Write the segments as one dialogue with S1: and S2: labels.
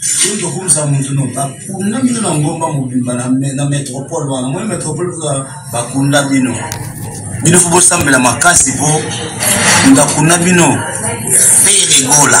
S1: soki tokumisa motu no bakunda bino na ngomba mobimba na metropole wana moi metropole kozala bakunda bino bino fo bosambela makasi mpo ndakunda bino feregola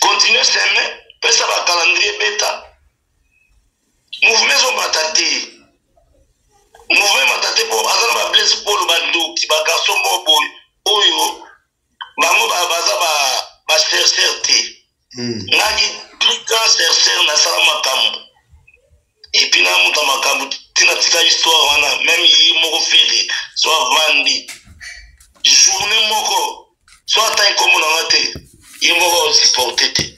S2: continue seme pesa ba calendrier beta mouvement ezomata te mouvement emata te mpo aza na bablaise polo bandoki bagarçon moko boye oyo bango baza basercer te
S3: hmm.
S2: ngai duka sercer nasala makambo epuis na moto ya makambo tina tika histoire wana meme ye moko fere so avandi journée moko so ata nkombo na nga te ye moko aosupporte te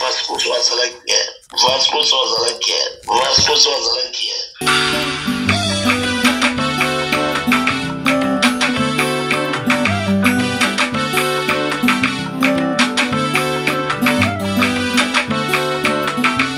S2: vasco so azalaki guerre vasco so azalaki guerre vasco so azalaki guerre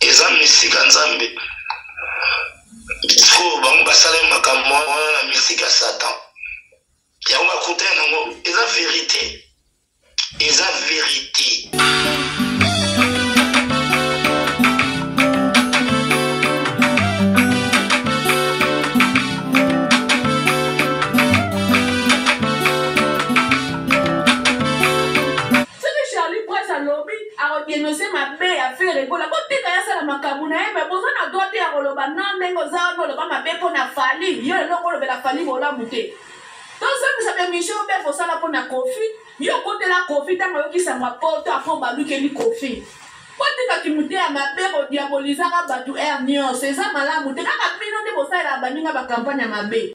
S2: eza misika nzambe sikoyo bango basalami makambo wana na misika ya satan yango bakutani nango eza verite eza
S4: verite akodenonse mabe ya fere gola botika ye asala makambo na ye me boza na droit te ya koloba no ndenge oza wana oloba mabe mpo na fali yo lelo okolobela fali bolamu te tozongisa bemission obe kosala mpo na kofi yo okotela kofi ntango oyokisango ya poto apo obalukeli kofi botika kimute ya mabe kodiabolizaka bato r nyonso eza malamu te kaka bino nde bosalelaka baninga bakampagne ya mabe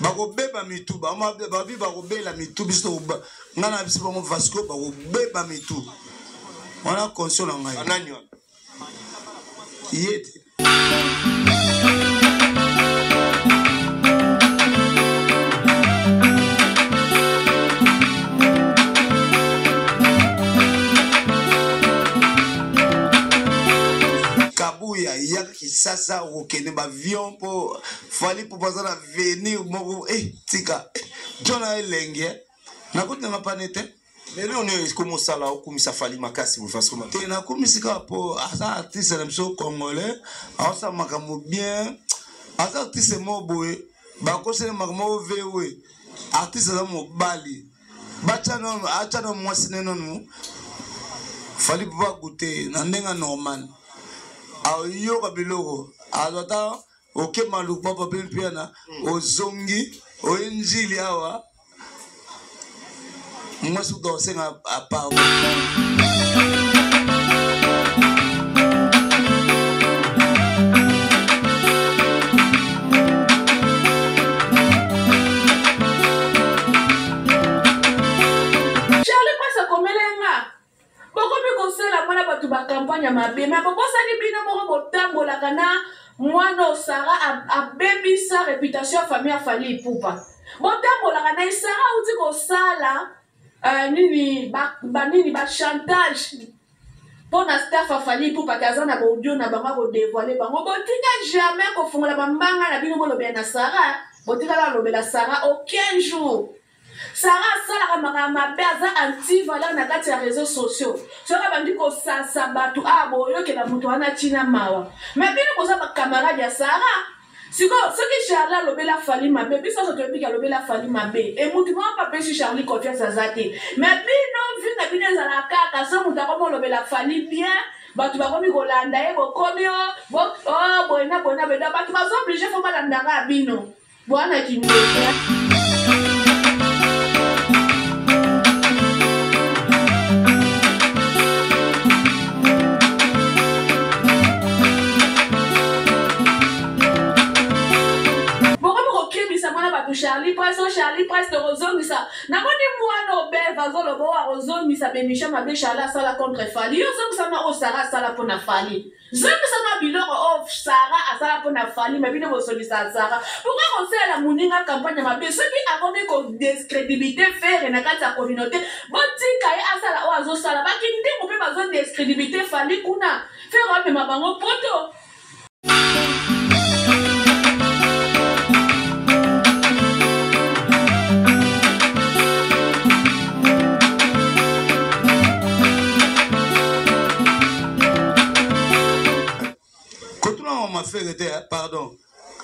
S1: bakobeba mitu babi bakobela mitu biso ngai na biso bango vasco bakobeba mitu wana konsio na ngai ye te kabuya ya kisasa okokende bavion mpo fali ipupa aza na venir moko e tika jona elenge nakuti nanga pane te
S5: lelo oyo esikomi osala okumisa fali makasi bofasoma
S1: te nakumisi kaka mpo aza artiste na biso congolais aosala makambo bien aza artiste moko boye bakoseli makambo moko vewe artiste aza mobali batya nano atya na mwasi ne nano fali mpo bakute na ndenge normal ayoka biloko azwa ata oke okay, malu papa pe mpiana mm. ozongi oye njili awa mwasi kuta osenga
S4: apao bokomi kosala mpo na bato bakampagne ya mabe ma bobosani bino moko botambolaka na mwana oyo sara abebisa reputation ya famille ya fali ipupa botambolaka na ye sara auti kosala uh, nini banini ba, ba chantage mpo na staff afali ipupa te aza na baudio na bango akodevoile bango botika jamais kofungola bambanga na bino bolobela na sara botikala alobela sara aucun jour sara asalaka makambo mabe aza antivaleur na kati ya réseau sociaux soki abandi kosasa bato awa ah, boyokela moto wana ntina mawa me bino boza bacamarade ya sara sikoyo soki charli alobela fali mabe biso nyonso toyebiki alobela fali mabe e motu moko apesi charli confiance aza te me bino vi na bino ezala kaka so moto akomi olobela fali bien bato bakomi kolanda ye bokomi o oh, oh, boye na boye na boye bato bazo oblige fo balandaka bino Bwana Kindokia. charlie price o charlie price tokozongisa namoni mwana obeva azoloba oyo akozongisa bemisha mabe charlie asala contre fali yo ozongisa na oyo sara asala mpo na fali zongisa mwa biloko oyo oh, sara asala mpo na fali me bino bozongisa sara pourkoi kosalela moninga kampagne ya mabe soki akomi kodescredibilité fere na kati ya communauté botika ye asala oyo oh, azosala bakindimbu mpe bazodescredibilité fali kuna fere amema bango poto
S1: kotuna ngo mafere te eh, pardon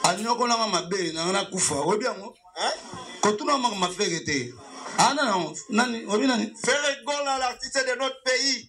S1: anyokolanga mabe nanga nakufa oyebi yango eh? kotuna ngo mafere te ana ah, nango nani oyebi nani
S5: fere gola l'artiste de notre pays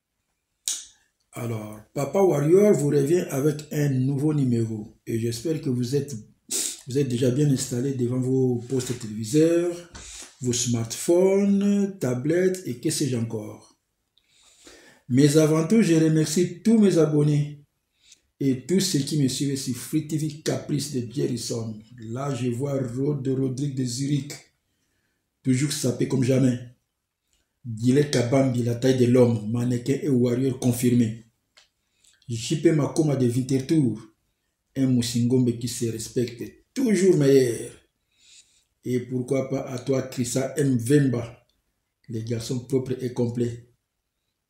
S6: Alors, Papa Warrior vous revient avec un nouveau numéro et j'espère que vous êtes, vous êtes déjà bien installé devant vos postes téléviseurs, vos smartphones, tablettes et que sais-je encore. Mais avant tout, je remercie tous mes abonnés et tous ceux qui me suivaient sur Free Caprice de Jerison, Là, je vois Rod Rodrigue de Zurich, toujours sapé comme jamais. Gillet Kabambi, la taille de l'homme, mannequin et warrior confirmé. JP Makoma de Wintertour, un Moussingombe qui se respecte, toujours meilleur. Et pourquoi pas à toi, Krissa M. Vemba, les garçons propres et complets.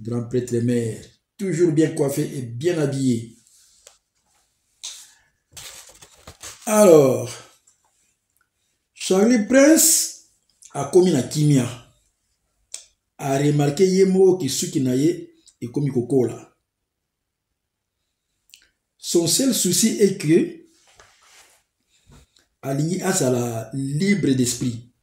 S6: Grand prêtre mère, toujours bien coiffé et bien habillé. Alors, Charlie Prince a commis la kimia. A remarqué Yemo qui suki na ye et commis kokola. Son seul souci est que alingi azala libre d'esprit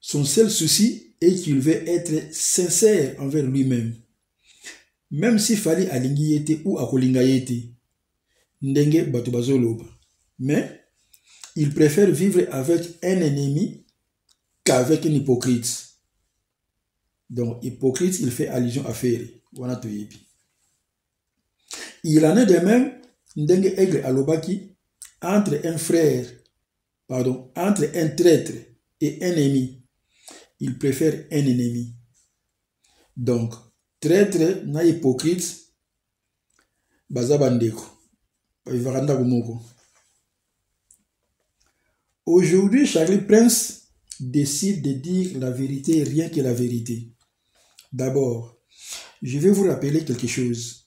S6: Son seul souci est qu'il veut être sincère envers lui-même. Même si Fali alingi ye te ou akolinga ye te, ndenge bato bazoloba. Mais il préfère vivre avec un ennemi qu'avec une hypocrite. Donc hypocrite, il fait allusion à Ferry. Wana toyebi. Il en est de même ndenge Aigle alobaki entre un frère pardon, entre un traître et un ennemi il préfère un ennemi. Donc, traître na hypocrite, baza bandeko. Aujourd'hui, Charlie Prince décide de dire la vérité, rien que la vérité. D'abord, je vais vous rappeler quelque chose.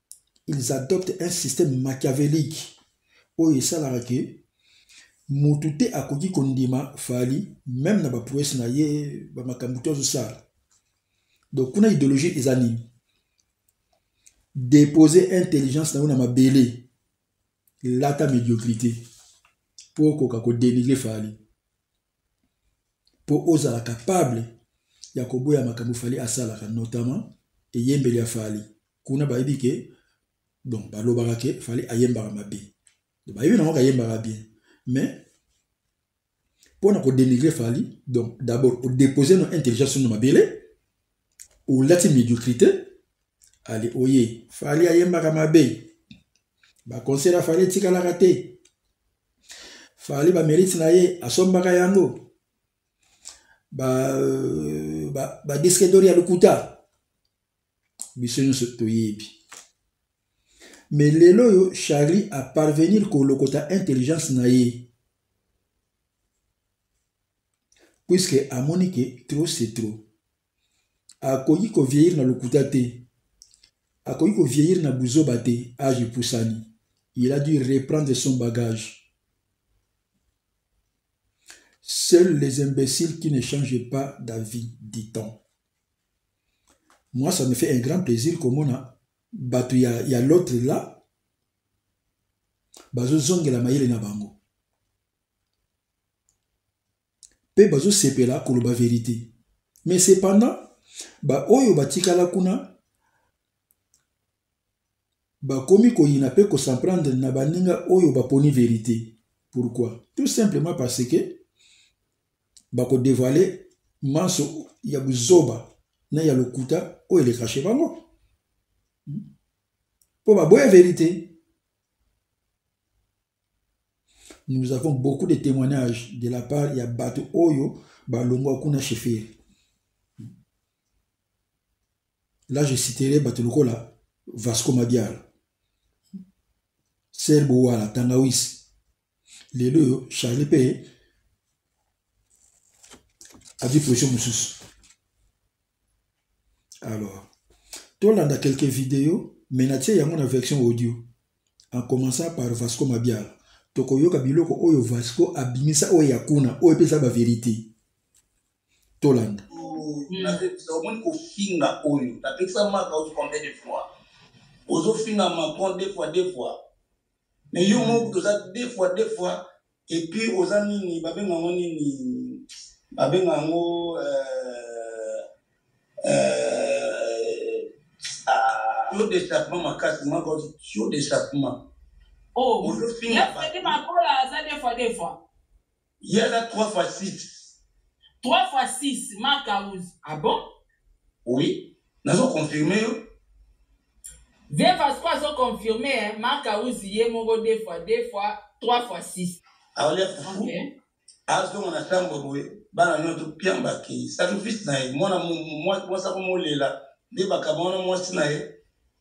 S6: ils adoptent un système machiavélique oyo esalaka ke motu te akoki kondima fali meme na baprouesse na ye bamakambo to azosala donc kuna idéologie eza nini déposer intelligence na yo na mabele lata médiocrité mpo okoka kodenigre fali mpo ozala capable ya koboya makambo fali asalaka notamment eyembeli ya fali kuna bayebi ke donc balobaka ke fali ayembaka mabe donc bayebi nango kayembaka bien mais mpo na kodenigre fali donc d'abord odepose no intelligence no mabele olati médiocrité ale oye fali ayembaka mabe baconcert ya fali etikalaka te fali bamerite na ye asombaka yango badisque ba, ba dore ya lokuta biso nyonso toyebi mais lelo oyo charlie aparvenir kolokota intelligence na ye puisque amoni ke trop c'est trop akoki kovieillir na lokuta te akoki kovieillir na buzoba te age epusani il a dû reprendre son bagage seuls les imbéciles qui ne changent pas d'avis dit-on Moi, ça me fait un grand plaisir komona bato ya, ya l'autre là bazozongela mayele na bango mpe bazosepela koloba verite mais cependant baoyo batikala kuna bakomi koyina mpe kosemprendre na baninga oyo baponi verite pourquoi tout simplement parce que bakodevoile manso ya buzoba na ya lokuta oyo eleka chez bango mpo hmm? baboya verite nous avons beaucoup de témoignages de la part ya bato oyo balongwa kuna sheferi Là, je citerai bato lokola Vasco Madiala, Serge Bouwala, Tangawisi. Lelo oyo Charlie mpe azwi position mosusu. Alors, tolanda quelques vidéos mais natie yango na version audio en commençant par Vasco Mabiala. Tokoyoka biloko oyo Vasco abimisa oyo ya kuna oyo epesa ba verite. tolanda
S7: omoni kofinga oyo napekisa maka oti combien de fois ozofinga macron deux fois deux fois mais yo moko toza deux fois deux fois epuis oza nini babenga yango nini babenga yango euh, euh, ah, yo dechappement makasi maka oti yo
S4: dechappement
S7: ozofinga
S4: oh,
S7: Ye aza 3 fois 6.
S4: 3 fois 6 Marc House. Ah bon?
S7: Oui. Nazo confirmer
S4: yo. Vieux Vasco azo confirmer hein, Marc House ye moko deux fois, deux fois, trois fois six.
S7: Alors les
S4: fous. Okay.
S7: azonga na chambre boye bana nio topiamba ke sacrifice na ye mwana mwasi ako molela nde bakaba wana mwasi na ye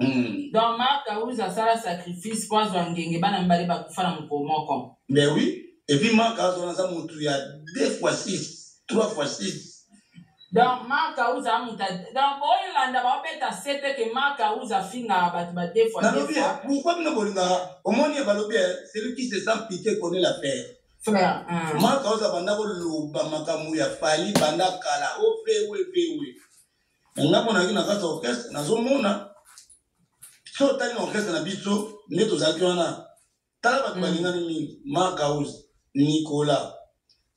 S7: Mm.
S8: Donc Marc Aouza asala sacrifice mpo azwa ngenge bana mibale bakufa na mokolo moko.
S7: Mais oui, et puis Marc Aouza aza motu ya 2 fois 6, 3 fois 6.
S8: Donc Marc Aouza amuta donc boyolanda baobeta sete ke Marc Aouza afingaka bato ba 2 fois.
S7: Nalobi
S8: ya
S7: pourquoi bino bolingaka omoni ya balobi ya celui qui se sent piqué connaît la paire.
S8: Frère. Mm.
S7: Marc Aouza banda koloba makambo ya Fally banda kala o oh, vewe vewe. mais nga mona ki na kati orchestre nazomona so otali na orchestre na biso nde tozalaki wana tala bato mm. balingani mingi mark house nicolas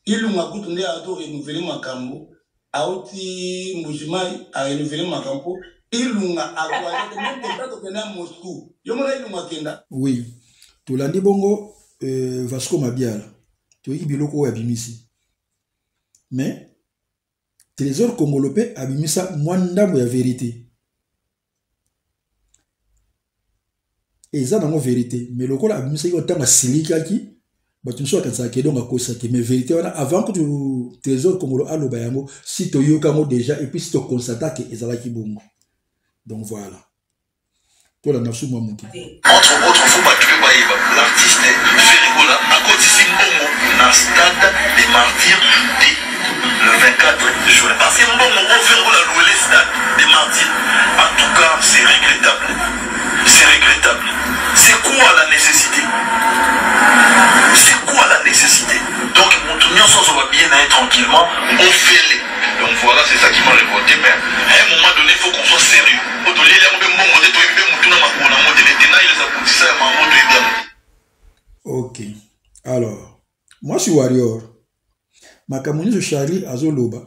S7: ilunga kutu nde ato renouvele makambo auti mbujimai arenouvele makambo mpo ilunga akoalete meme teta tokende ya moscou yo mona ilunga akenda
S6: oui tolandi bongo euh, vasco mabiala toyiki biloko oyo abimisi mais Tresor Kongolo mpe abimisa mwa ndambo ya verite. Eza nango verite, mais lokola abimisaki wana ntango asilikaki, bato mosusu bakanisaka ke donc akosaki, mais verite wana avant kutu Tresor Kongolo aloba yango, si toyoka yango deja, et puis si tokonstataki ezalaki bongo. Donc voilà. tolanda sumu
S9: ya motu autrefois bato mpe bayeba l'artiste ferigola akotisi mbongo na stade de martyr te le 24 juin parce que mbongo oyo ferigola alouele stade de martyr en tout cas c'est regrettable c'est regrettable c'est quoi la nécessité c'est quoi la nécessité donc moto nyonso azoba biye na ye tranquillement ofele donc voilà c'est ça qui m'a révolté mais à un moment donné il faut qu'on soit sérieux Po tolieli yango pe mbongo te toyebi pe mutu na makolo na yango te les denials ya kotisa ya mango toyebi yango te
S6: ok alors mwasi warrior makambo nyonso charlie azoloba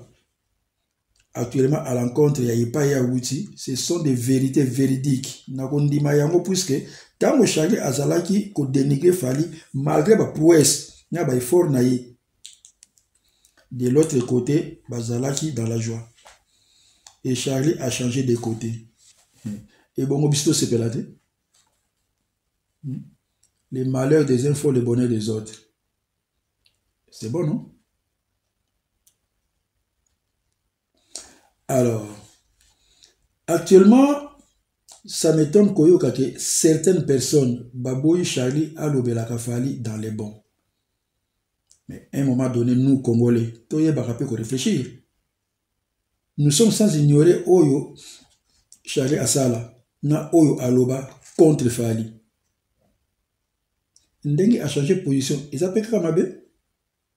S6: actuellement à l'encontre ya epai ya wuti ce sont des vérités véridiques nakondima yango puiske ntango charlie azalaki kodenigre fali malgré baprouesse na baeffort na ye de l'autre côté bazalaki dans la joie et charlie a changé de côté hmm. ebongo biso tosepela te hmm. les malheurs des uns font le bonheur des autres c'est bon non alors actuellement ça m'étonne koyoka ke certaines personnes baboyi charlie alobelaka fali dans les bons mais un moment donné nous congolais toyebaka mpe koréfléchir nous sommes sans ignorer oyo charlie asala na oyo aloba contre fali ndenge achange position eza mpe kaka mabe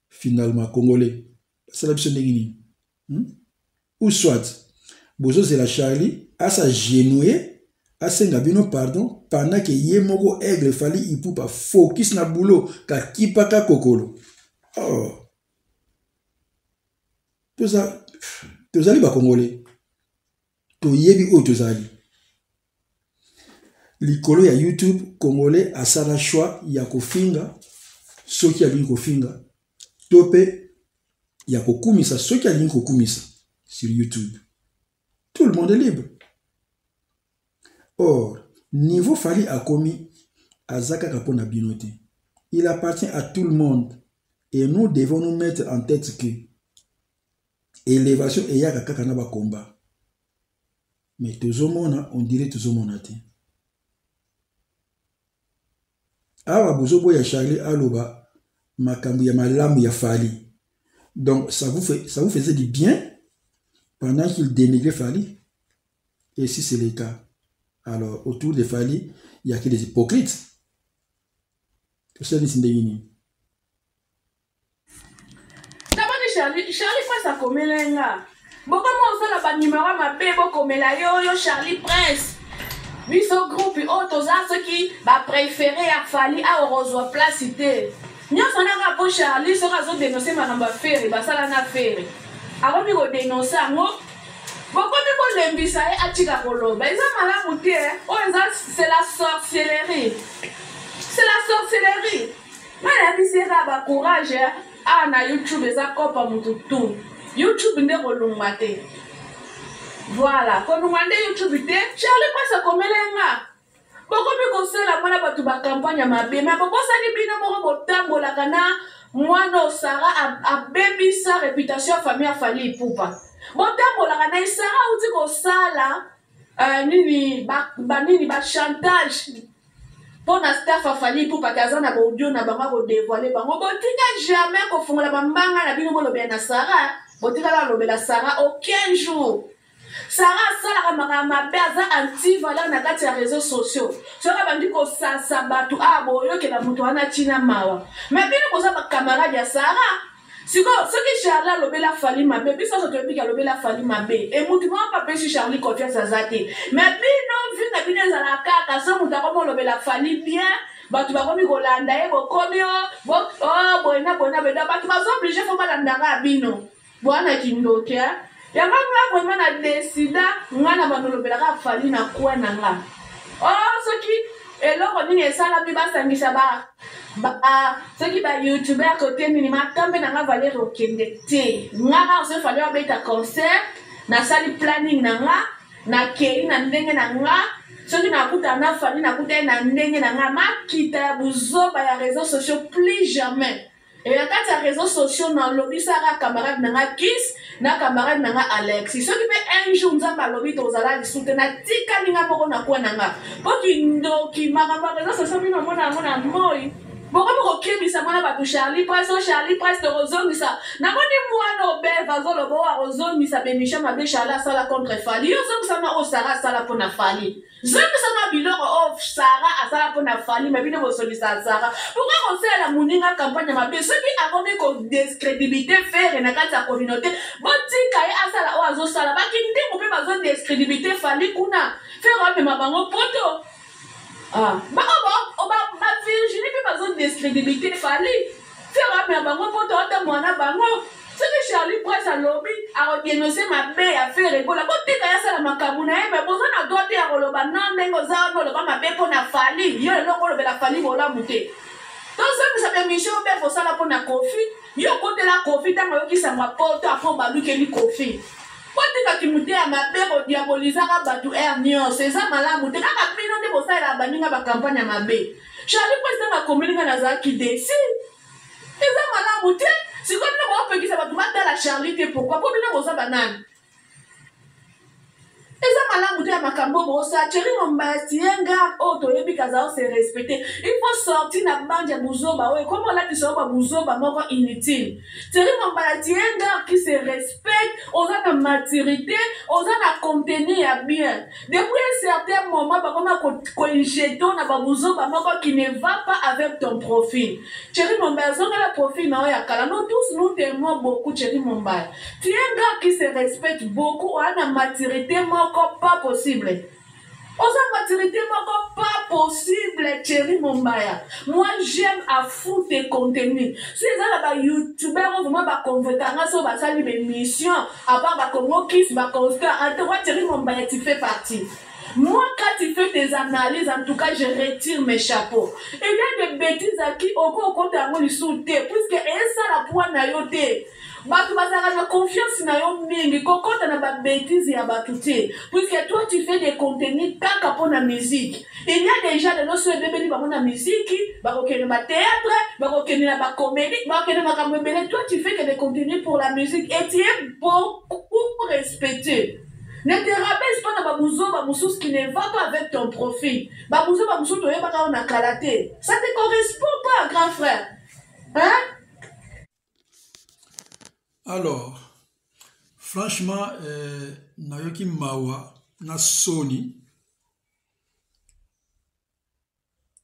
S6: finalement congolais basala biso ndenge nini hmm? ou soit bozozela charlie asa genoye asenga bino pardon pendant ke ye moko aigle fali ipupa focus na boulot kakipaka kokolo oh. tozali bakongole toyebi oyo tozali likolo ya youtube congolais asala choix ya kofinga soki alingi kofinga to mpe ya kokumisa soki alingi kokumisa sur youtube tout le monde est libre or niveau fali akomi aza kaka mpo na bino te il appartient à tout le monde et nous devons nous mettre en tête que élévation eyaka kaka na bakomba mais tozomona on dirait tozomona te awa bozoboya charlie aloba makambo ya malamu ya fali donc ça vous, fait, ça vous faisait du bien pendant qu'il dénigrait fali et si c'est le cas alors autour de fali il y a que des hypocrites tosalisi ndenge nini
S4: namoni charli charli prince akomela nga bokoma osala banimero mabe bokomela yo yo charli prince biso groupe oyo toza soki baprefere ya fali awa kozwa place te nyonso nanga mpo charli soki azodenonse makambo ya fere basala na fere akomi kodenonse yango bokomi kolembisa ye atika koloba eza malamu te oyo eza c'est la sorcellerie c'est la sorcellerie Bana bisera ba courage hein. ah na YouTube eza kopa mutu tout. YouTube nde kolungwa te. Voilà, kolungwa nde YouTube te. Charlie pasa komela nga. Bokomi kosala mwana bato ba campagne ya mabe, ma bokosani bino moko botambolaka na mwana osara abebisa reputation ya famille ya fali ipupa botambolaka na esara auti kosala uh, nini banini ba, ba chantage pona staff ya Fally Ipupa te aza na ba audio na bango ako devoiler bango botika jamais kofongola ba mbanga na bino bolobela na Sarah botikala alobela Sarah aucun jour Sarah asalaka makambo mabe aza antivaleur na kati ya réseaux sociaux soki abandi kosasa bato a ah, boyokela moto wana ntina mawa me bino boza bacamarade ya Sarah sikoyo soki charli alobela fali mabe biso nyonso toyebi ke alobela fali mabe e motu moko apesi charli confiance aza te me bino vi na bino ezala kaka so moto akomi olobela fali bien bato bakomi kolanda ye bokomi o oh, oh, boye na boye na boye bato bazo oblige fo balanda kaka bino bwana kindoki Yango nga vraiment na decida nga na bando lobelaka fali na coin na nga. Oh soki eloko nini esalami basangisa ba ba soki ba youtubeur kote nini matambe na nga valere okende te nga arse fali abeta concert nasali planning na nga nakei na ndenge na nga soki nakuta na fali nakutai na ndenge na nga makita ya buzoba ya réseau sociaux plus jamais Et na kati ya réseaux sociaux na lobisaka camarade na nga Kiss na camarade na nga Alexis soki mpe un jour nzambe alobi tozala lisusu te natikali nga moko na kwe na nga mpo kindoki makambo ya réseaux sociaux bino omona yango na moi bokomi kokebisa mwana bato charlie prince o oh, charlie prince tokozongisa namoni mwana obeva azoloba oyo akozongisa bemisha mabe charlie asala contre fali yo ozongisa na oyo sara asala mpo na fali zongisa mwa biloko oyo oh, sara asala mpo na fali me bino bozongisa sara pourkoi kosalela moninga kampagne ya mabe soki akomi kodescredibilité fere na kati ya communauté botika ye asala oyo oh, azosala bakindimbu mpe bazodescredibilité fali kuna fere amema bango poto ah, bavirginie oh, mpe bazodescredibilité fali Ferre amela bango poto atambola na bango soki charlie prince alobi akodenonse mabe ya fere gola botika ye asala makambo na ye me boza na dwa te ya koloba na ndenge oza wana oloba mabe mpo na fali yo lelo kolobela fali bolamu te tozongisa bemission obe kosala mpo na kofi yo okotela kofi ntango oyokisango ya poto afo balukeli kofi botika kimute ya mabe kodiabolizaka bato r nyonso eza malamu te kaka bino nde bosalela baninga bakampagne ya mabe Charlie Prince ntango akomeli ngai nazalaki desi eza malamu te sikoyo bino boopekisa bato batala charlie te pourkui mpo bino boza banani eza malamu te ya makambo oyo boosa cheri mombasi ye nga oyo oh, toyebi kaza ose respecte ifo sorti na bande ya buzoba oyo ekomi olatisa oyo babuzoba moko inutile cheri mombasi ye nga ki se respecte oza na maturité oza na contenu ya bien Depuis un certain moment, bakoma ko injeto na babuzoba moko qui ne va pas avec ton profil. Thierry Mombaya, zongela profil na oya kala. Nous tous, nous t'aimons beaucoup, Thierry Mombaya. Tu es un gars qui se respecte beaucoup, on a maturité moko pas possible. oza maturité moko pas possible thierry mombaya moi j'aime à fou tes contenu si eza na bayoutubeur oyo vraimen baconvekanga so basali baémission À part ba Congo Kiss, ba Constant, en tout cas, Thierry Mombaya, tu fais partie. Moi, quand tu fais tes analyses, en tout cas, je retire mes chapeaux. Il y a des bêtises à qui, au cours, compte à lui sous thé, puisque, et ça, la pointe n'a eu thé. bato bazalaka na confiance na yo mingi kokota na babetize ya bato te puisque toi tu fais des contenu kaka mpo na musique il y a des gens lelo so ebebeli bango na miziki bakokende ba théâtre bakokende na ba comédie bakokende makambo ebele toi tu fais que de continuer pour la musique et tu es beaucoup respectueux ne te rabaisse pas na babuzoba mosusu qui ne va pas avec ton profil babuzoba mosusu toyebaka yo na kala te ça te correspond pas grand frère hein
S6: alors franchement euh, nayoki mawa na soni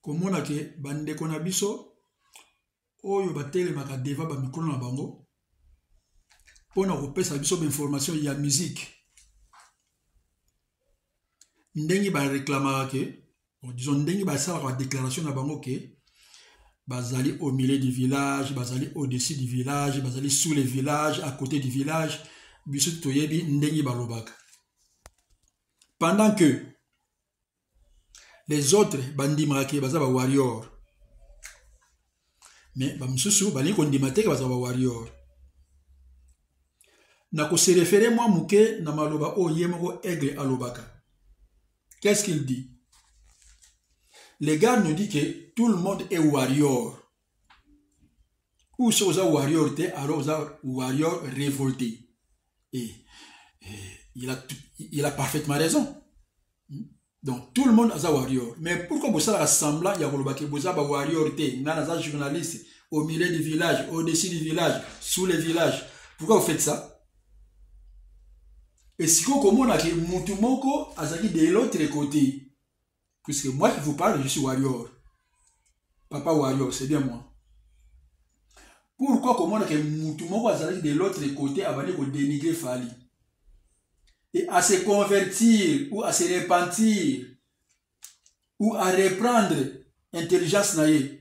S6: komona ke bandeko na biso oyo batelemaka deva bamikolo na bango mpo na kopesa biso bainformation ya miziki ndenge bareklamaka ke disons ndenge basalaka badéclaration na bango ke bazali au milieu du village bazali au-dessus du village bazali sous le village à côté du village biso toyebi ndenge balobaka pendant que les autres bandimaka ke baza ba warrior mais bamosusu balingi kondima te ke baza ba warrior na koserefere mwa moke na maloba oyo ye moko aigle alobaka qu'est-ce qu'il dit le gars nous dit que tout le monde est warrior ou soki oza warrior te alors oza warrior révolté et, et eh, il, a, il a parfaitement raison hmm? donc tout le monde aza warrior mais pourquoi bosalaka semblant ya koloba ke boza bawarrior te ngai naza journaliste au milieu du village au-dessus du village sous le village pourquoi vous faites ça esika okomona ke motu moko azalaki de l'autre côté Puisque moi qui vous parle, je suis warrior. Papa warrior, c'est bien moi. Pourquoi comment que Moutoumoko Azali de l'autre côté avant de dénigrer Fali Et à se convertir ou à se repentir ou à reprendre intelligence na ye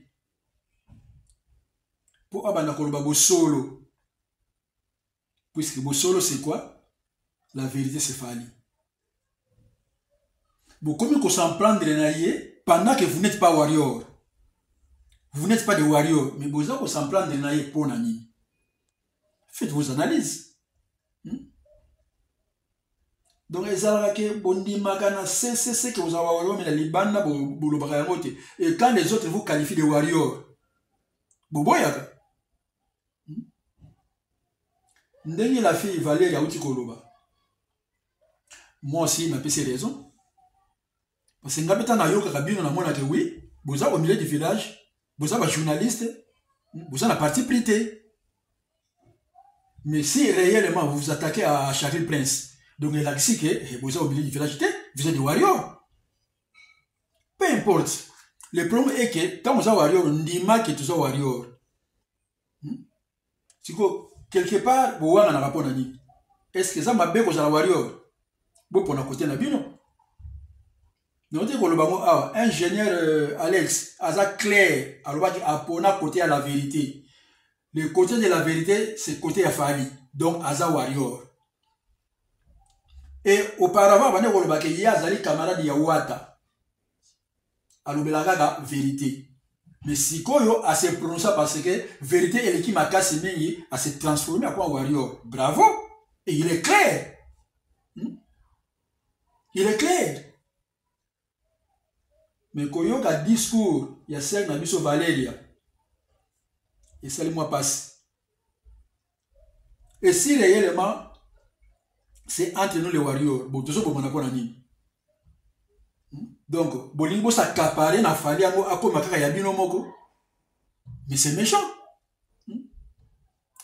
S6: mpo abanda koloba bosolo puisque bosolo c'est quoi la vérité c'est fali bokomi kosemprendre na ye pendant que vous n'êtes pas warrior vous n'êtes pas de warrior mais boza kosemprendre na ye mpo na nini faites vos analyses hmm? donc ezalaka ke bondimaka na ccc ke ozala warrior me na libanda bolobaka yango te et quand les autres vous qualifie de warrior boboyaka ndenge la fille valeri auti koloba moi aussi napesi raison parce que nga mpe ntango nayokaka bino namonaka wi boza au milieu du village boza bajournaliste hmm, boza na parti pris te mais si réellement vous vous attaquez à charil prince donc elakisi ke eh, boza au milieu du village te vous êtes des warriors peu importe le problème est que ntango oza warrior ndima ke toza warrior hmm? siko quelque part bowanganaka mpo na nini est ce que eza mabe kozala warrior bopona kote na bino naote koloba yango awa ingénieur euh, alex aza claire alobaki apona kote ya la vérité le côté de la vérité c'est côté ya fali donc aza warrior e auparavant abandi koloba ke ye azali camarade ya wata alobela kaka verite mais sikoyo ase prononça parce que verite eleki makasi mingi ase transforme akwa warrior bravo et il est clair hmm? il est clair me koyoka discours ya sere na biso valeria esali mwa mpasi esi reellement c'est entre nous les warriors bo tozobomana mpo na nini hmm? donc bolingi bosakapare na fali yango akoma kaka ya bino moko mais c'est méchant hmm?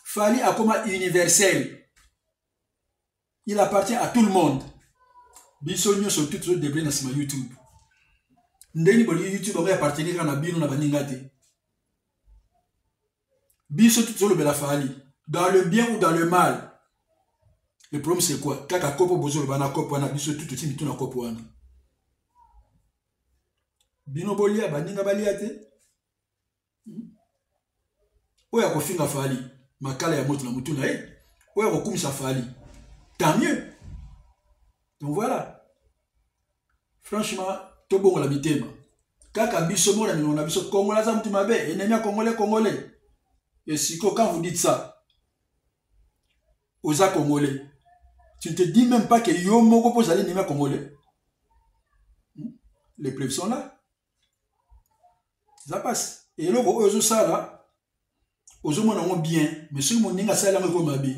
S6: fali akoma universel il appartient à tout le monde biso nyonso tu tozo deble na nsima youtube ndenge bolingi youtube yango eappartenir kaka na bino na baninga te biso tu tozolobela fali dans le bien ou dans le mal le problème c'est quoi kaka kopo bozoloba na kopo wana biso tu totindi tu na kopo wana bino bolia baninga balia te hmm? oyo akofinga fali makala ya moto na motu na ye oyo akokumisa fali tant mieux donc voilà franchement tobongola mitema kaka biso mona minoko na biso kongola aza motu mabe enemi ya kongole kongole esiko quand vous dites ça oza kongole tu ne te dis même pas que yo moko mpo ozali enemi ya kongole hmm? les preuves sont là eza mpasi eloko oyo ozosala ozomona yango bien mais soki moninga asali yango ekomi mabe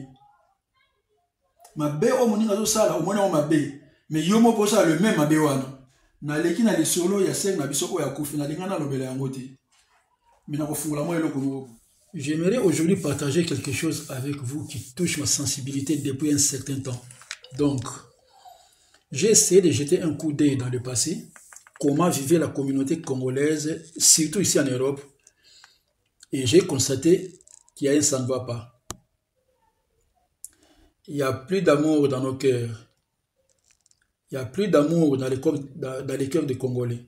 S6: mabe oyo moninga azosala omoni yango mabe mais yo moko osala le meme mabe wana naleki na lisolo ya sere na biso oyo akufi nalinga nalobela yango te j'aimerais aujourd'hui partager quelque chose avec vous qui touche ma sensibilité depuis un certain temps donc j'ai essayé de jeter un coup d'œil dans le passé comment vivait la communauté congolaise surtout ici en Europe et j'ai constaté qu'il y a un ça ne va pas il y a plus d'amour dans nos cœurs il n'y a plus d'amour dans, dans les cœurs des Congolais.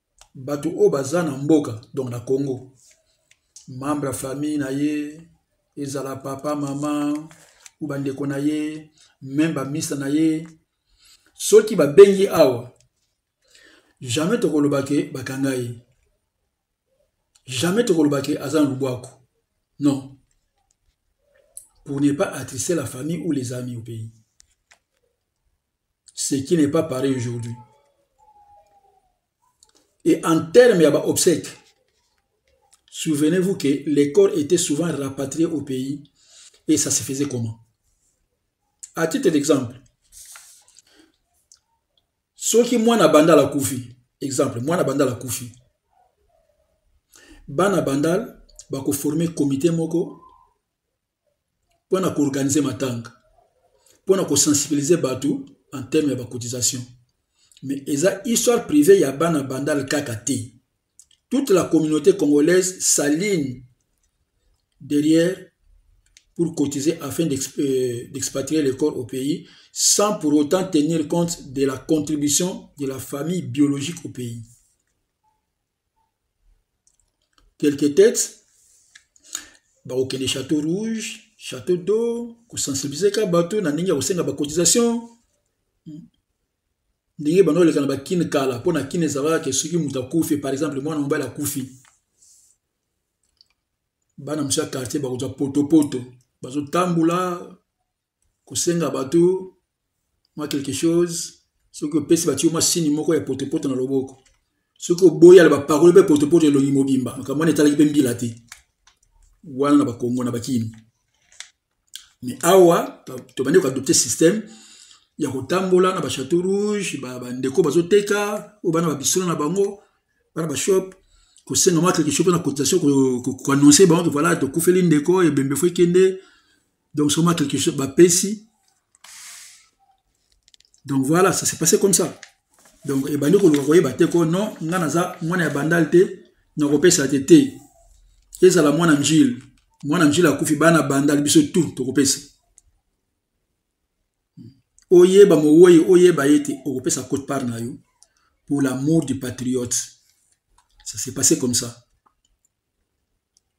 S6: bato oyo baza na mboka donc na congo membre ya famille na ye ezala papa mama ou bandeko na ye meme bamisa na ye soki babengi awa jamais tokoloba ke bakanga ye jamais tokoloba ke aza na lubwaku non pour ne pas attrister la famille ou les amis au pays ce qui n'est pas pareil aujourd'hui et en termes ya baobsèque souvenez-vous que les corps étaient souvent rapatriés au pays et ça se faisait comment à titre d'exemple soki mwana bandal akufi exemple mwana bandal akufi bana bandal bakoforme komite moko mpo na koorganize matanga mpo na kosensibilize bato en terme ya bacotisation mais eza histoire privée ya bana bandal kaka te toute la communauté congolaise s'aligne derrière pour cotiser afin euh, d'expatrier le corps au pays sans pour autant tenir compte de la contribution de la famille biologique au pays. quelques textes bakokende château rouge château d'eau kosensibilize ka bato na ndenge ya kosenga bacotisation ndenge bando oleka na bakine kala mpo na kine ezalaka ke soki moto akufi par exemple mwana mobali akufi bana mosusu ya quartier bakozwa potopoto bazotambola kosenga bato mwa quelque chose soki opesi batiyo mwa sini moko ya potopoto na loboko soki oboyi ala bapakoli mpe potopoto elongi mobimba makambo wana etalaki mpe mbila te wana na bakongo na bakimi me awa tobandi koadopte système ya kotambola na bachateau rouge bandeko bazoteka oyo bana babisolo na bango bana bashop kosenga mwa quelque chose mpo na cotisation koannonce bango ke voilà tokufeli ndeko ebembe fo ekende Donc, sur ma quelque chose, bapesi. Donc, voilà, ça s'est passé comme ça. Donc, et bandi koloka koyeba te ko non, nga naza mwana ya bandal te, na kopesa te te. Ezala mwana mjil, mwana mjil akufi bana bandal biso tout tokopesa. Oyeba mowoyi oyeba yete okopesa cote part na yo pour l'amour du patriote. Ça s'est passé comme ça.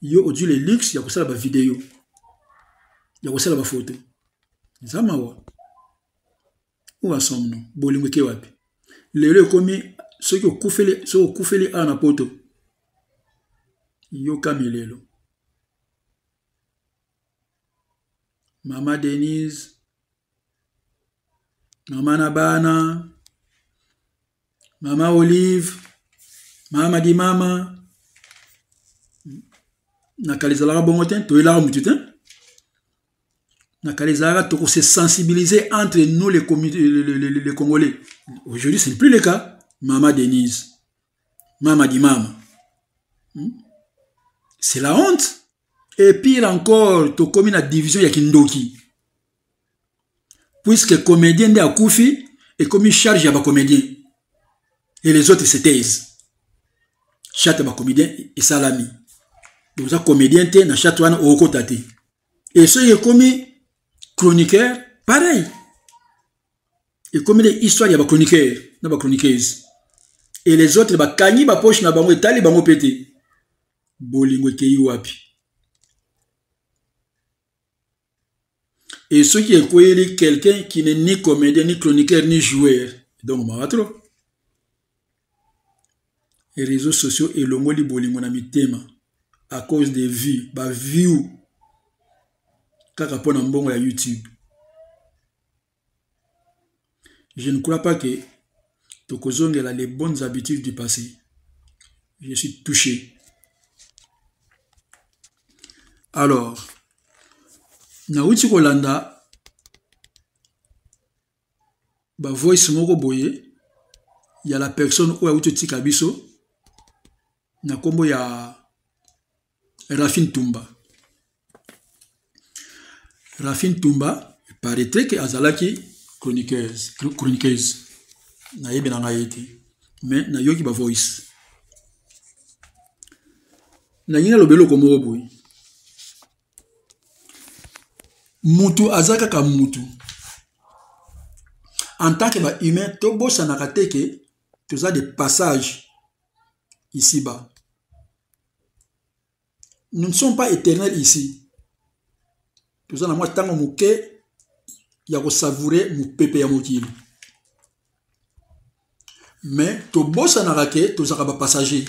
S6: yo ozwi le luxe ya kosala bavideo ya kosala bafoto eza mawa oyo asomno bolingo eke wapi lelo ekomi soki okufeli soki okufeli awa na poto yokami lelo mama denise mama na bana mama olive mama di mama na kala ezalaka bongo te toyelaka motu te na kala ezalaka tokose sensibiliser entre nous les, les, les, les, les congolais aujourd'hui c'est plus le cas mama denise mama di mama hmm? c'est la honte et pire encore tokomi na division ya kindoki puisque comédien nde akufi ekomi charge ya bacomédien et les autres se taise chate ya bacomédien esalami boza comédien te na chate wana okokota te e soki ekomi chroniqueur pareil ekomi nde histoire ya bachroniqueur na bachroniqueuse e les autres bakangi bapoche na bango etali bango mpe te bolingo ekeyi wapi Et ce qui est Kouéli, quelqu'un qui n'est ni comédien, ni chroniqueur, ni joueur. Donc, mawa trop. Les réseaux sociaux et l'homo libolingo na mitema à cause des vues, ba view. Kaka pona mbongo ya YouTube. Je ne crois pas que tokozongela les bonnes habitudes du passé. Je suis touché. Alors, nauti kolanda ba voice moko boye ya la personne oyo auti otika biso na kombo ya Rafi Ntumba. Rafi Ntumba, il paraîtrait que azalaki chroniqueuse, chroniqueuse. nayebi na ngai ye te mais nayoki bavoice nalingi naloba eloko moko boye mutu aza kaka mutu en tant que bahumain tobosanaka te ke toza de passage isiba nous ne sommes pas éternel ici toza na mwa ntango moke ya kosavoure mopepe ya mokili mais tobosanaka ke tozalaka bapassager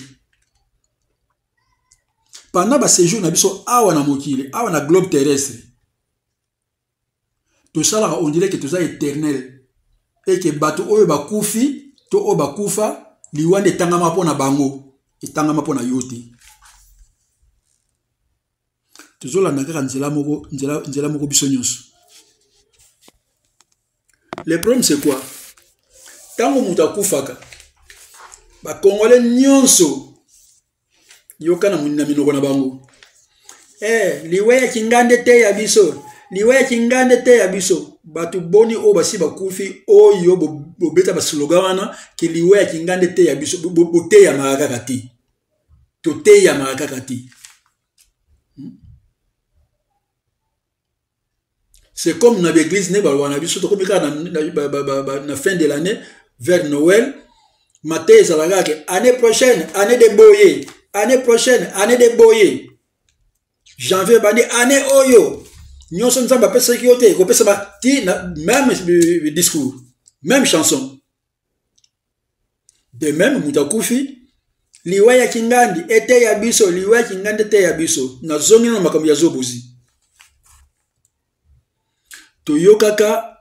S6: pendant basejour na biso awa na mokili awa na globe terrestre tosalaka on dirait ke toza éternel eke bato oyo bakufi to oyo bakufa liwa nde etangama mpo na bango etangama mpo na yo te tozolanda kaka nzela moko nzela, nzela moko biso nyonso le problème c'est quoi ntango moto akufaka bakongole nyonso yoka na minoko na bango eh, liwa ya kingande te ya biso liwa ya kingande te ya biso bato boni oyo basi bakufi oyo bobeta basloga wana ke liwa ya kingande te ya biso boteyamaka kaka te toteyamaka kaka te c'est comme na baeglise nde baloba na biso tokomi kaka na fin de l'année vers noël mate ezalaka kake année prochaine année de boye année prochaine année de boye janvier bandi année oyo nyonso nzambe apesaki yo te ekopesama ti na même discours même chanson de meme moto akufi liwa ya kingandi eteya biso liwa ya kingandi eteya biso nazongi na makambo ya zobozi toyokaka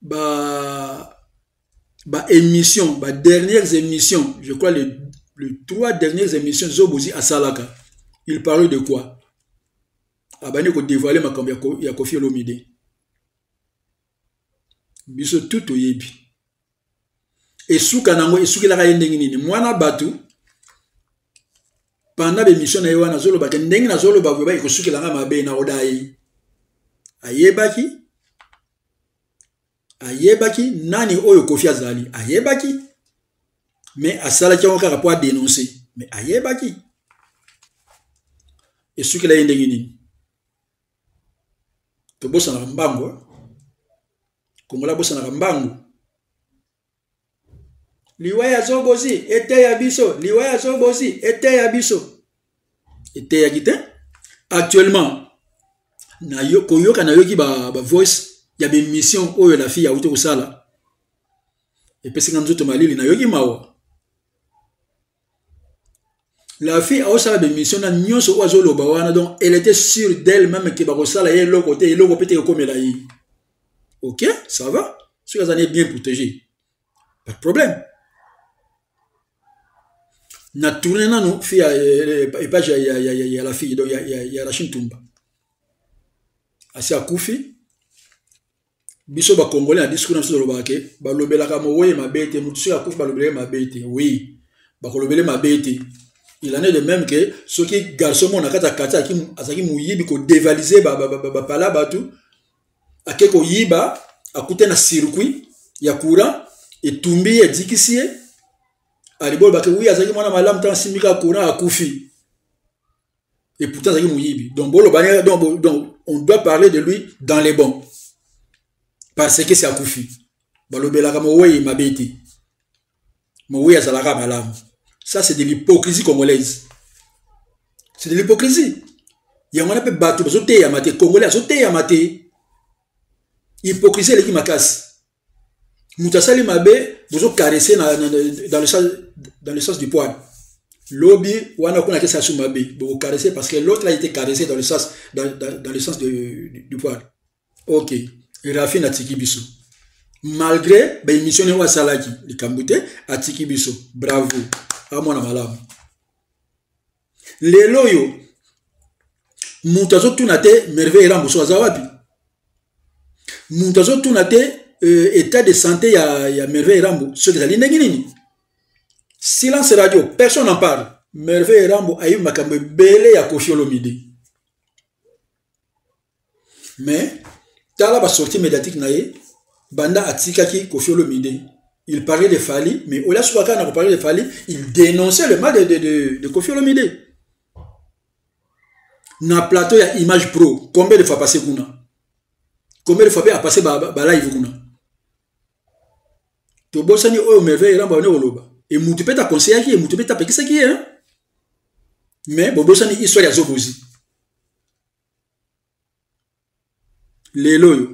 S6: ba ba émission ba dernières émissions je crois les, les trois dernières émissions zobozi asalaka il parlait de quoi abandi kodévoile makambo ya kofi olomide biso tu toyebi esuka na yango esukelaka ye ndenge nini mwana bato panda bemission na ye wana azoloba te ndenge nazoloba vrema ekosukela nga mabe na odai ayebaki ayebaki nani oyo kofi azali ayebaki me asalaki yango kaka mpo adenonse me ayebaki esukela ye ndenge nini tobosanaka mbangu eh? kongola abosanaka mbangu liwa ya zobozi eteya biso liwa ya zobozi eteya biso eteyaki te actuellement na yo, koyoka nayoki ba, ba voice ya bemission oyo la fille auti kosala epesi nga nzoto malili nayoki mawa la fille aosala bemission na nyonso oyo azoloba wana donc elle était sûre d'elle même ke bakosala ye eloko te eloko mpe te ekomela ye ok ça va soki aza ne bien protégé pas de problème na tourne nanu fille ya euh, euh, epage ya, ya, ya, ya, ya la fille donc ya, ya, ya rachine tumba asi akufi biso ba congolais na discours na biso tolobaka ke balobelaka moweyi mabe te motu soki akufi balobelaka mabe te oui bakolobele mabe te il en est de même ke soki garçon moko na kati ya quartier azalaki moyibi kodevalise bapala bato ake koyiba akute na circuit ya courant etumbi ye edikisi ye alibolobake wi azalaki mwana malamu ntango asimbika courant akufi et pourtant azalaki moyibi donc boloba ye donc, donc on doit parler de lui dans les bons parce que si akufi balobelaka mowei mabe te mowei azalaka malamu ça c'est de l'hypocrisie congolaise c'est de l'hypocrisie yango wana mpe bato bazoteyama te congolais azoteyama te hypocrisie eleki makasi moto asali mabe bozo caresse na, na, dans, le sens, dans le sens du poil lobi wana kuna kesa su mabe boko caresse parce que l'autre a été caressé dans le sens, dans, dans, dans le sens de, du, du poil ok rafi natiki biso malgré baémission yango asalaki likambo te atiki biso bravo amwana malamu lelo oyo moto azotuna te merveille elambuso aza wapi moto azotuna te euh, état de santé ya, ya merveille elambo soki ezali ndenge nini silence radio personne en parle merveille elambo ayebi makambo ebele ya kofi olomide mais tala ba sortie médiatique na ye banda atikaki kofi olomide il parlait de fali mais olia suka kaka na koparle de fali il dénonçait le mal de, de, de, de kofi olomide na plateau ya image pro combien de fois passé kuna combien de fois mpe apasse balive ba, ba kuna tobosani oyo merveille elamba bane koloba e mutu mpe taconseillaki e mutu mpe tapekisaki ye mais bobosani histoire ya zobozi lelo oyo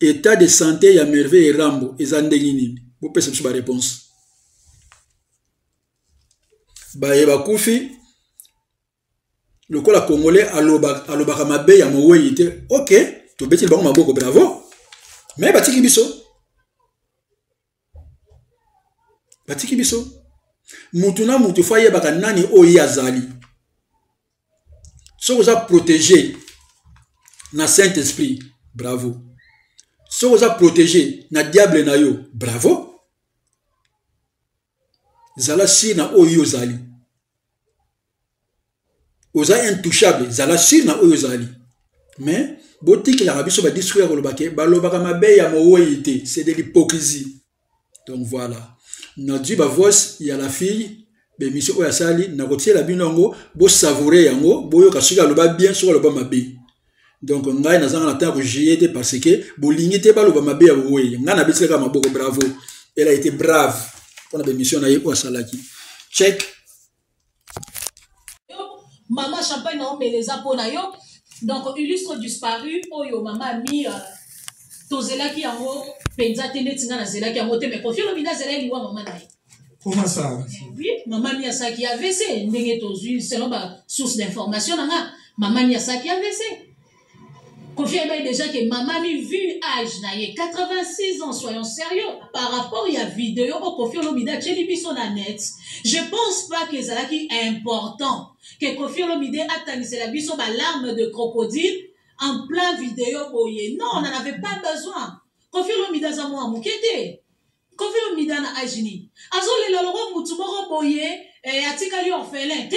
S6: etat de santé ya merveille erambo eza ndenge nini bopesa biso bareponse baye bakufi lokola congolais alobaka, alobaka mabe ya mowei te ok tobeteli bango maboko bravo me batiki biso batiki biso mutu na mutu fo ayebaka nani oyo ye azali soki oza protege na saint esprit bravo soki oza protege na diable na yo bravo zala sire na oyo yo ozali oza intouchable zala sur na oyo ozali mais botikelaka biso badiscour ya koloba ke balobaka mabe ya mowei te c'est de l'hypocrisie donc voilà nazwi bavoice ya la fille bemission oyo asali nakotiela bino yango bosavoure yango boyoka soki aloba bien soki aloba mabe donc ngai nazanga na ntango jeye te parce que bolingi te baloba mabe ya bowei ngai nabetisaka maboko bravo elle a été brave mpona bemission na ye oyo asalaki check
S10: Maman champagne na omela eza mpo na yo. Donc illustre disparu oyo maman ami euh, tozelaki yango mpenza te ndeti ngai nazelaki yango te mais kofi olobi nazelaki liwa mama na ye
S11: Comment ça
S10: Oui, maman mi asaki AVC ndenge tozwi selon ba source d'information na nga maman mi asaki AVC confirme déjà que maman ni vu âge na ye 86 ans soyons sérieux par rapport ya vidéo au Koffi Olomide atieli biso na net je pense pas que ezalaki important que Koffi Olomide atangisela biso ba larmes de crocodile en plein vidéo boye non on n'en avait pas besoin Koffi Olomide aza mwa moke te Koffi Olomide na âge nini azolela loko mutu moko boye eh, atikali orphelin te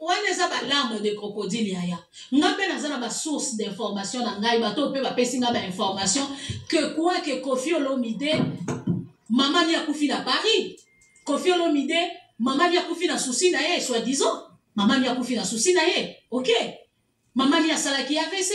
S10: wana eza ba larme de crocodile yaya nga mpe naza na ba source d'information na ngai bato oyo mpe bapesi nga ba information que quoi que kofi olomide mama ni akufi na paris kofi olomide mama ni akufi na souci na ye soi disant mama ni akufi na souci na ye ok mama mi asalaki avc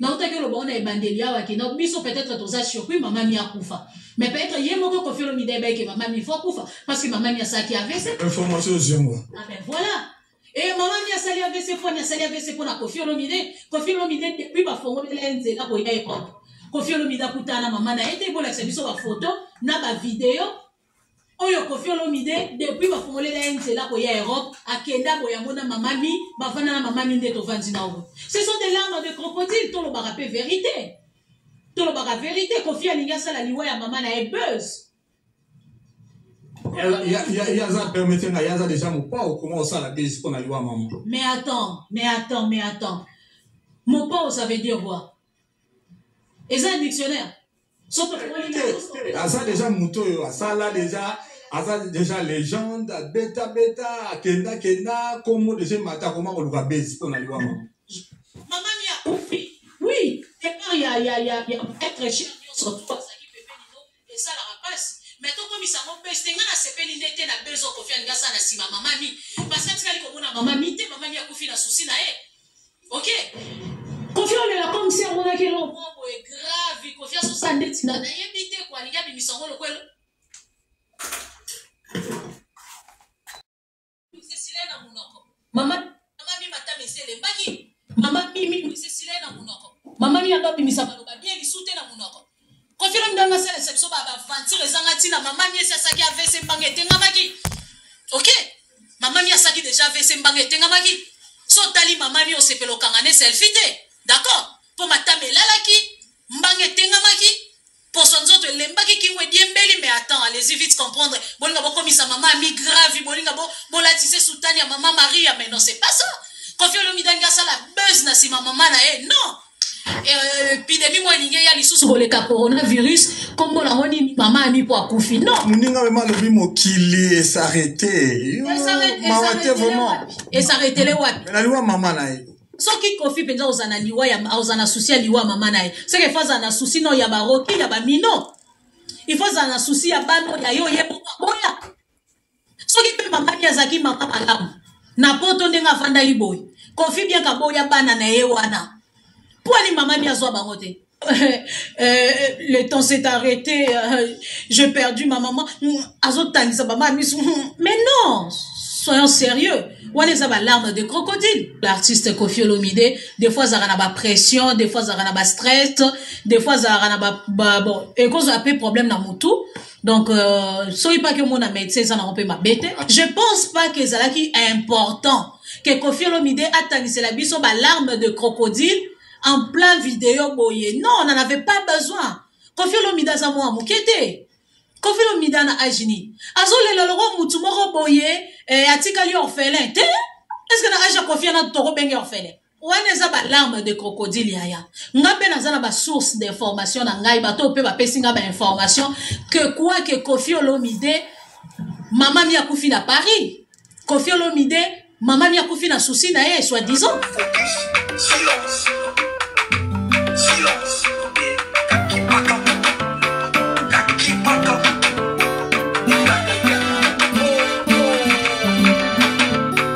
S10: nautaki oloba ona ebandeli awa ke na biso peut-être toza surpris mama mi akufa mais peut-être ye moko kofelo midai bayeke mama mi fo akufa parce que mama mi asalaki avc
S11: information oziongo
S10: ah ben voilà e eh, mama mi asali avc mpo ni asali avc mpo na kofi olomide kofi olomide depuis bafongoleli ye nzela koya epope kofi olomide akutana na mama na ye te bolakisa biso bafoto na bavideo oyo kofi olomide depuis bafongolela ye nzela koya europe akenda boye yango na mamami bavanda na mamami nde tovandi na yango ce sont des larmes de crocodile tolobaka mpe verité tolobaka verité kofi alingi asala liwa ya mama na ye buzz
S11: ye aza permettre ngai aza déjà mopao koma osala bezi mpo na liwa mama
S10: mais attends mais attends mais attends mopao ça veut dire quoi eza dictionnaire
S11: aza deja moto oyo asala deja aza deja legende beta beta akenda kenda kombo deja emata akoma koluka base mpo na liwa mama
S10: mamami akufi oui depart ya ya ya ya être cher nyonso to azalaki pembeni no esalaka mpasi mais tokomisa yango mpesi te ngai nasepeli nde te na bezo kofi alingi asala na nsima mamami parce que atikali komona mamami te mamami akufi na susi na ye ok kofi olela comme si amonaki eloko moko boye grave kofi asosa ndeti na nayebi te ko alingi abimisa yango lokwela misesile na monoko mama mama mi matami esele mbaki mama mi mi misesile na monoko mama mi ando abimisa maloba bie lisute na monoko kofilo ndenge asalisa biso baaventure ezanga ntina mama miesi asaki avc mbanga etengamaki ok mama mi asaki deja avc mbanga etengamaki so otali mama mi osepela okanga ne selfi te d'accord mpo matama elalaki mbanga etengamaki poso nzoto elembaki kingo ediembeli mais attends allez-y vite comprendre bolinga bokomisa mama mi gravi bolinga bolatise soutani ya mama maria mais non c'est pas ça kofi olomidani asala buzz na nsima mama na ye non Euh, epidemi mwa elingi eya lisusu koleka coronavirus nkombo nango nini mama ami mpo akufi non
S11: moninga mema alobi mokili esarete mawa te vraiment
S10: esaretele wapi
S11: na liwa mama na ye
S10: soki kofi mpenza oza na liwa oza na susi ya liwa mama na ye soki efa aza na susi no ya baroki ya bamino ifo ozala na susi ya bana ya yo ye boya soki mpe mama mi azalaki mama malamu na poto ndenge afandaki boye kofi bien kaboya bana na ye wana mpo ani mama mi azwa bango te euh, le temps s'est arrêté euh, j'ai perdu ma maman hmm, azotangisa bama misu hmm, mais non soyons sérieux wana eza balarme de crocodile l'artiste kofi olomide des fois azalaka na bapression des fois azalaka na bastress des fois azalaka na ba, ba, bon ekozwa mpe problème na motu donc euh, soki mpaki omona médecin eza nango mpe mabe te je pense pas que ezalaki important ke kofi olomide atangisela biso balarme de crocodile en plein video boye non on en avait pas besoin kofi olomide aza mwa moke te kofi olomide ana age nini azolela loko motu moko boye eh, atikali orphelin te est ce que na age ya kofi ana tokobenge orphelin wana eza balarme de crocodile yaya nga mpe naza na basource d'information na ngai bato oyo mpe bapesi nga bainformation que quoi que kofi olomide mama mi akufi na paris kofi olomide mama mi akufi na souci na ye soit disant